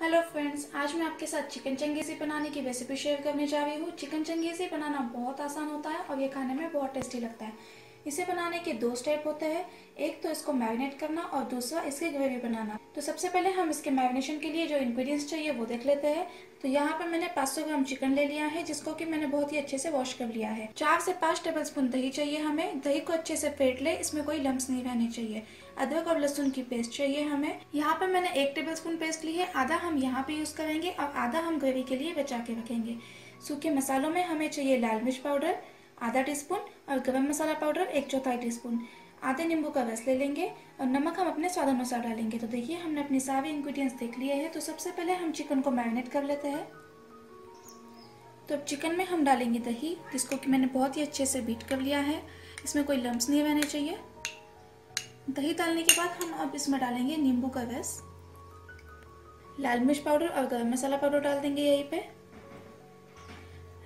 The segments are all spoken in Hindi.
हेलो फ्रेंड्स आज मैं आपके साथ चिकन चंगेजी बनाने की रेसिपी शेयर करने जा रही हूँ। चिकन चंगेजी बनाना बहुत आसान होता है और ये खाने में बहुत टेस्टी लगता है। इसे बनाने के दो स्टेप होते हैं। एक तो इसको मैरिनेट करना और दूसरा इसकी ग्रेवी बनाना। तो सबसे पहले हम इसके मैरिनेशन के लिए जो इंग्रेडिएंट्स चाहिए वो देख लेते हैं। तो यहाँ पर मैंने 500 ग्राम चिकन ले लिया है, जिसको कि मैंने बहुत ही अच्छे से वॉश कर लिया है। चार से पाँच टेबल स्पून दही चाहिए हमें। दही को अच्छे से फेंट ले, इसमें कोई लम्ब नहीं रहने चाहिए। अदरक और लहसुन की पेस्ट चाहिए हमें। यहाँ पर मैंने एक टेबल स्पून पेस्ट ली है। आधा हम यहाँ पे यूज़ करेंगे और आधा हम ग्रेवी के लिए बचा के रखेंगे। सूखे मसालों में हमें चाहिए लाल मिर्च पाउडर आधा टीस्पून और गर्म मसाला पाउडर एक चौथाई टीस्पून आधे नींबू का रस ले लेंगे और नमक हम अपने स्वाद अनुसार डालेंगे। तो देखिए, हमने अपने सारे इंग्रेडिएंट्स देख लिए हैं। तो सबसे पहले हम चिकन को मैरिनेट कर लेते हैं। तो अब चिकन में हम डालेंगे दही। जिसको कि मैंने बहुत ही अच्छे से बीट कर लिया है। इसमें कोई लम्ब नहीं रहने चाहिए। दही डालने के बाद हम अब इसमें डालेंगे नींबू का रस। लाल मिर्च पाउडर और गर्म मसाला पाउडर डाल देंगे यहीं पे।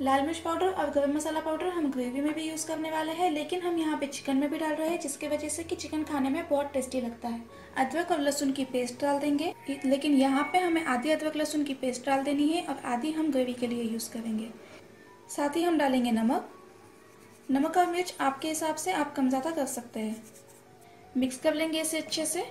लाल मिर्च पाउडर और गर्म मसाला पाउडर हम ग्रेवी में भी यूज़ करने वाले हैं, लेकिन हम यहाँ पे चिकन में भी डाल रहे हैं, जिसके वजह से कि चिकन खाने में बहुत टेस्टी लगता है। अदरक और लहसुन की पेस्ट डाल देंगे। लेकिन यहाँ पे हमें आधी अदरक लहसुन की पेस्ट डाल देनी है और आधी हम ग्रेवी के लिए यूज़ करेंगे। साथ ही हम डालेंगे नमक। नमक और मिर्च आपके हिसाब से आप कम ज़्यादा कर सकते हैं। मिक्स कर लेंगे इसे अच्छे से।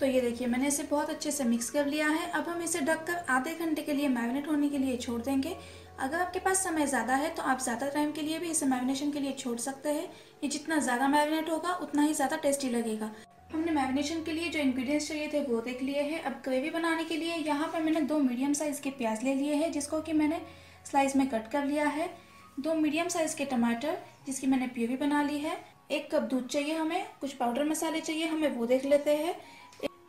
तो ये देखिए, मैंने इसे बहुत अच्छे से मिक्स कर लिया है। अब हम इसे ढककर आधे घंटे के लिए मैरिनेट होने के लिए छोड़ देंगे। अगर आपके पास समय ज़्यादा है तो आप ज़्यादा टाइम के लिए भी इसे मैरिनेशन के लिए छोड़ सकते हैं। ये जितना ज़्यादा मैरिनेट होगा, उतना ही ज़्यादा टेस्टी लगेगा। हमने मैरिनेशन के लिए जो इंग्रेडिएंट्स चाहिए थे, वो देख लिए हैं। अब ग्रेवी बनाने के लिए यहाँ पर मैंने दो मीडियम साइज़ के प्याज ले लिए हैं, जिसको कि मैंने स्लाइस में कट कर लिया है। दो मीडियम साइज़ के टमाटर, जिसकी मैंने प्यूरी बना ली है। एक कप दूध चाहिए हमें, कुछ पाउडर मसाले चाहिए, हमें वो देख लेते हैं।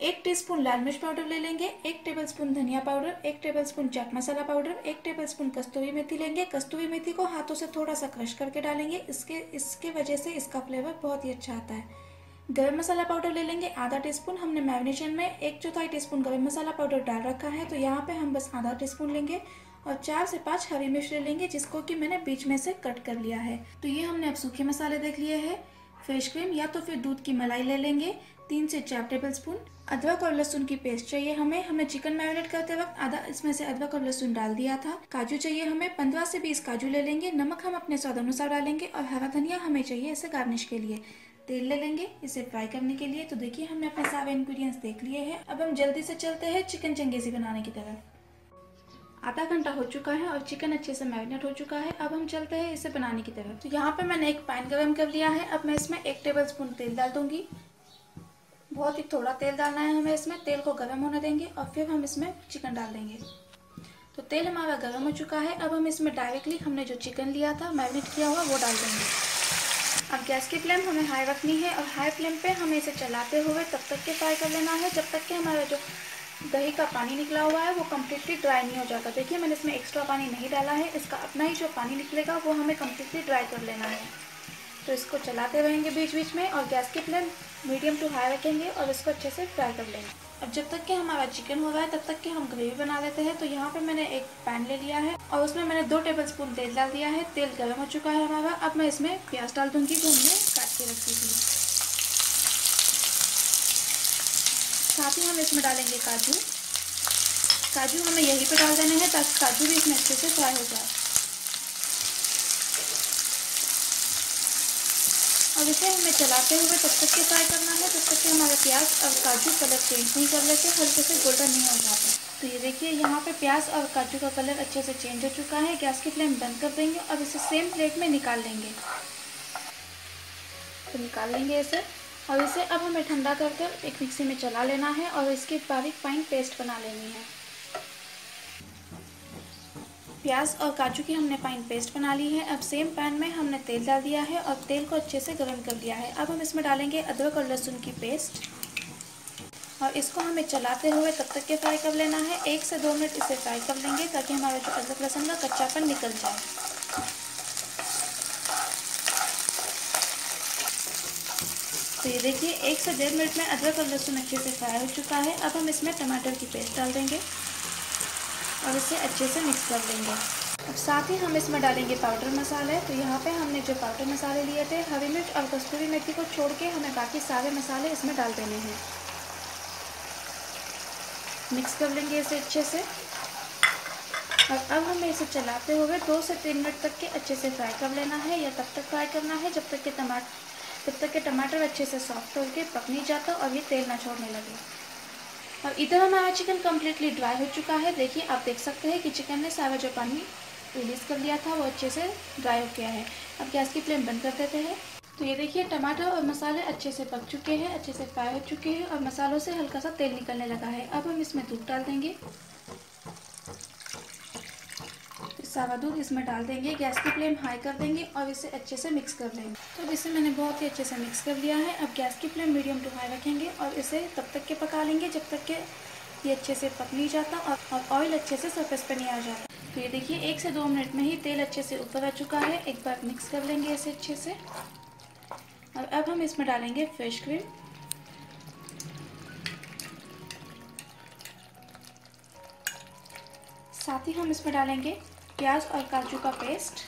एक टीस्पून लाल मिर्च पाउडर ले लेंगे, एक टेबलस्पून धनिया पाउडर एक टेबलस्पून चाट मसाला पाउडर एक टेबलस्पून कस्तूरी मेथी लेंगे। कस्तूरी मेथी को हाथों से थोड़ा सा क्रश करके डालेंगे। इसके इसके वजह से इसका फ्लेवर बहुत ही अच्छा आता है। गरम मसाला पाउडर ले लेंगे, आधा टीस्पून हमने मैरिनेशन में एक चौथाई टीस्पून गरम मसाला पाउडर डाल रखा है तो यहाँ पे हम बस आधा टीस्पून लेंगे और चार से पाँच हरी मिर्च ले लेंगे, जिसको कि मैंने बीच में से कट कर लिया है। तो ये हमने अब सूखे मसाले देख लिए हैं। फ्रेश क्रीम या तो फिर दूध की मलाई ले लेंगे। तीन से चार टेबल स्पून अदरक और लहसुन की पेस्ट चाहिए हमें। हमें चिकन मैरिनेट करते वक्त आधा इसमें से अदरक और लहसुन डाल दिया था। काजू चाहिए हमें। पंद्रह से बीस काजू ले लेंगे। नमक हम अपने स्वाद अनुसार डालेंगे और हरा धनिया हमें चाहिए इसे गार्निश के लिए। तेल ले लेंगे इसे फ्राई करने के लिए। तो देखिए हमने अपने सारे इंग्रेडिएंट्स देख लिए हैं। अब हम जल्दी से चलते हैं चिकन चंगेजी बनाने की तरफ़। आधा घंटा हो चुका है और चिकन अच्छे से मैरिनेट हो चुका है। अब हम चलते हैं इसे बनाने की तरफ़। तो यहाँ पे मैंने एक पैन गर्म कर लिया है। अब मैं इसमें एक टेबल स्पून तेल डाल दूँगी। बहुत ही थोड़ा तेल डालना है हमें इसमें। तेल को गर्म होने देंगे और फिर हम इसमें चिकन डाल देंगे। तो तेल हमारा गर्म हो चुका है। अब हम इसमें डायरेक्टली हमने जो चिकन लिया था मैरिनेट किया हुआ, वो डाल देंगे। अब गैस की फ्लेम हमें हाई रखनी है और हाई फ्लेम पे हमें इसे चलाते हुए तब तक के फ्राई कर लेना है। जब तक कि हमारा जो दही का पानी निकला हुआ है, वो कम्प्लीटली ड्राई नहीं हो जाता। देखिए, मैंने इसमें एक्स्ट्रा पानी नहीं डाला है, इसका अपना ही जो पानी निकलेगा, वो हमें कम्प्लीटली ड्राई कर लेना है। तो इसको चलाते रहेंगे बीच बीच में और गैस की फ्लेम मीडियम टू हाई रखेंगे और इसको अच्छे से फ्राई कर लेंगे। अब जब तक कि हमारा चिकन हो रहा है, तब तक कि हम ग्रेवी बना लेते हैं तो यहाँ पे मैंने एक पैन ले लिया है और उसमें मैंने दो टेबल स्पून तेल डाल दिया है। तेल गर्म हो चुका है हमारा। अब मैं इसमें प्याज डाल दूँगी, जो हमने काट के रखी थी। साथ ही हम इसमें डालेंगे काजू। काजू हमें यहीं पे डाल देने हैं ताकि काजू भी इसमें अच्छे से फ्राई हो जाए। अब इसे हमें चलाते हुए तब तक के फ्राई करना है जब तक कि हमारे प्याज और काजू कलर चेंज नहीं कर लेते, हल्के से गोल्डन नहीं हो जाते। तो ये देखिए, यहाँ पे प्याज और काजू का कलर अच्छे से चेंज हो चुका है, गैस की फ्लेम बंद कर देंगे और इसे सेम प्लेट में निकाल लेंगे। तो निकाल लेंगे इसे। और इसे अब हमें ठंडा कर कर एक मिक्सी में चला लेना है और इसकी बारीक फाइन पेस्ट बना लेनी है। प्याज और काजू की हमने फाइन पेस्ट बना ली है। अब सेम पैन में हमने तेल डाल दिया है और तेल को अच्छे से गर्म कर लिया है। अब हम इसमें डालेंगे अदरक और लहसुन की पेस्ट और इसको हमें चलाते हुए तब तक के फ्राई कर लेना है। एक से दो मिनट इसे फ्राई कर लेंगे ताकि हमारा जो अदरक लहसुन का कच्चापन निकल जाए। तो ये देखिए, एक से डेढ़ मिनट में अदरक और लहसुन अच्छे से फ्राई हो चुका है। अब हम इसमें टमाटर की पेस्ट डाल देंगे और इसे अच्छे से मिक्स कर लेंगे। अब साथ ही हम इसमें डालेंगे पाउडर मसाले। तो यहाँ पे हमने जो पाउडर मसाले लिए थे, हरी मिर्च और कस्तूरी मेथी को छोड़ के हमें बाकी सारे मसाले इसमें डाल देने हैं। मिक्स कर लेंगे इसे अच्छे से। और अब हमें इसे चलाते हुए दो से तीन मिनट तक के अच्छे से फ्राई कर लेना है या तब तक फ्राई करना है, जब तक के टमाटर जब तक के टमाटर अच्छे से सॉफ्ट होकर पक नहीं जाता और ये तेल ना छोड़ने लगे। और इधर हमारा चिकन कम्प्लीटली ड्राई हो चुका है। देखिए, आप देख सकते हैं कि चिकन ने सारा जो पानी रिलीज़ कर लिया था, वो अच्छे से ड्राई हो गया है। अब गैस की फ्लेम बंद कर देते हैं। तो ये देखिए, टमाटर और मसाले अच्छे से पक चुके हैं, अच्छे से फ्राई हो चुके हैं और मसालों से हल्का सा तेल निकलने लगा है। अब हम इसमें दूध डाल देंगे। सावा दूध इसमें डाल देंगे गैस की फ्लेम हाई कर देंगे और इसे अच्छे से मिक्स कर लेंगे तो इसे मैंने बहुत ही अच्छे से मिक्स कर लिया है। अब गैस की फ्लेम मीडियम टू हाई रखेंगे और इसे तब तक के पका लेंगे जब तक के ये अच्छे से पक नहीं जाता और, और ऑयल अच्छे से सरफेस पर नहीं आ जाता। तो ये देखिए एक से दो मिनट में ही तेल अच्छे से ऊपर आ चुका है। एक बार मिक्स कर लेंगे इसे अच्छे से। और अब हम इसमें डालेंगे फ्रेश क्रीम साथ ही हम इसमें डालेंगे प्याज और काजू का पेस्ट।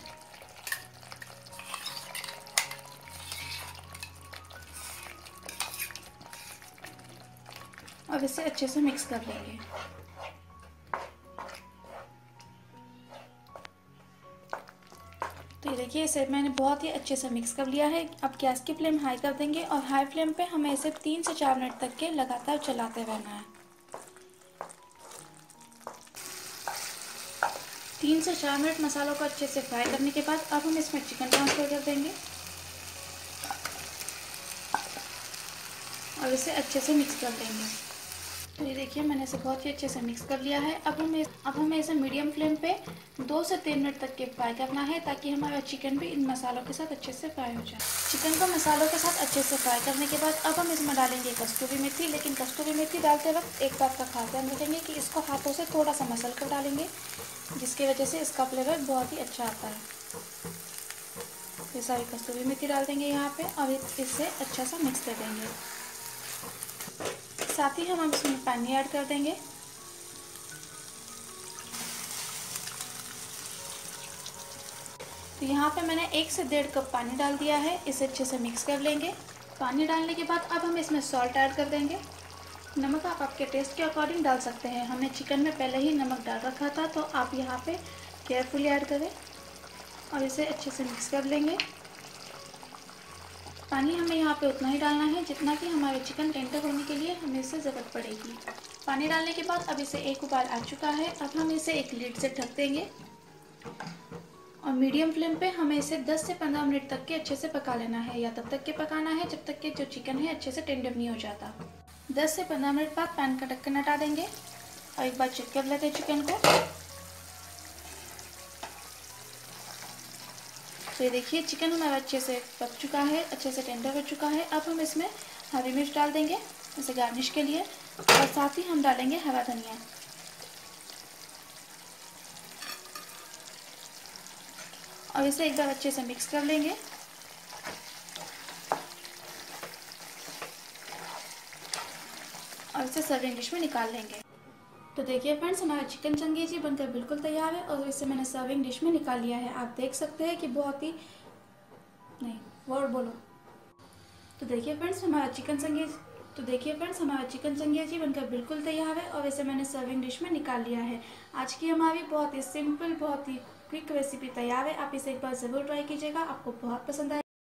और इसे अच्छे से मिक्स कर लेंगे। तो ये देखिए, इसे मैंने बहुत ही अच्छे से मिक्स कर लिया है। अब गैस की फ्लेम हाई कर देंगे और हाई फ्लेम पे हमें इसे तीन से चार मिनट तक के लगातार चलाते रहना है। तीन से चार मिनट मसालों को अच्छे से फ्राई करने के बाद अब हम इसमें चिकन ट्रांसफ़र कर देंगे। और इसे अच्छे से मिक्स कर देंगे। ये देखिए, मैंने इसे बहुत ही अच्छे से मिक्स कर लिया है। अब हमें अब हमें इसे मीडियम फ्लेम पे दो से तीन मिनट तक के फ्राई करना है, ताकि हमारा चिकन भी इन मसालों के साथ अच्छे से फ्राई हो जाए। चिकन को मसालों के साथ अच्छे से फ्राई करने के बाद अब हम इसमें डालेंगे कस्तूरी मेथी, लेकिन कस्तूरी मेथी डालते वक्त एक बात का खास ध्यान रखेंगे कि इसको हाथों से थोड़ा सा मसल कर डालेंगे, जिसकी वजह से इसका फ्लेवर बहुत ही अच्छा आता है। ये सारी कस्तूरी मेथी डाल देंगे यहाँ पे, और इससे अच्छा सा मिक्स कर देंगे। साथ ही हम इसमें पानी ऐड कर देंगे। तो यहाँ पे मैंने एक से डेढ़ कप पानी डाल दिया है, इसे अच्छे से मिक्स कर लेंगे। पानी डालने के बाद अब हम इसमें सॉल्ट ऐड कर देंगे। नमक आप आपके टेस्ट के अकॉर्डिंग डाल सकते हैं। हमने चिकन में पहले ही नमक डाल रखा था तो आप यहाँ पे केयरफुली ऐड करें और इसे अच्छे से मिक्स कर लेंगे। पानी हमें यहाँ पे उतना ही डालना है जितना कि हमारे चिकन टेंडर होने के लिए हमें इसे ज़रूरत पड़ेगी। पानी डालने के बाद अब इसे एक उबाल आ चुका है। अब हम इसे एक लीड से ढक देंगे। और मीडियम फ्लेम पे हमें इसे 10 से 15 मिनट तक के अच्छे से पका लेना है या तब तक के पकाना है जब तक के जो चिकन है अच्छे से टेंडर नहीं हो जाता। 10 से 15 मिनट बाद पैन का ढक्कन हटा देंगे। और एक बार चेक कर लेते हैं चिकन को। तो ये देखिए चिकन हमारा अच्छे से पक चुका है, अच्छे से टेंडर हो चुका है। अब हम इसमें हरी मिर्च डाल देंगे, इसे गार्निश के लिए, और साथ ही हम डालेंगे हरा धनिया। और इसे एक बार अच्छे से मिक्स कर लेंगे। और इसे सर्विंग डिश में निकाल लेंगे। तो देखिए फ्रेंड्स हमारा चिकन चंगेजी बनकर बिल्कुल तैयार है और इसे मैंने सर्विंग डिश में निकाल लिया है। आप देख सकते हैं कि बहुत ही नहीं वर्ड बोलो। तो देखिए फ्रेंड्स हमारा चिकन चंगेज तो देखिए फ्रेंड्स हमारा चिकन चंगेजी बनकर बिल्कुल तैयार है और इसे मैंने सर्विंग डिश में निकाल लिया है। आज की हमारी बहुत ही सिंपल बहुत ही क्विक रेसिपी तैयार है। आप इसे एक बार ज़रूर ट्राई कीजिएगा। आपको बहुत पसंद आए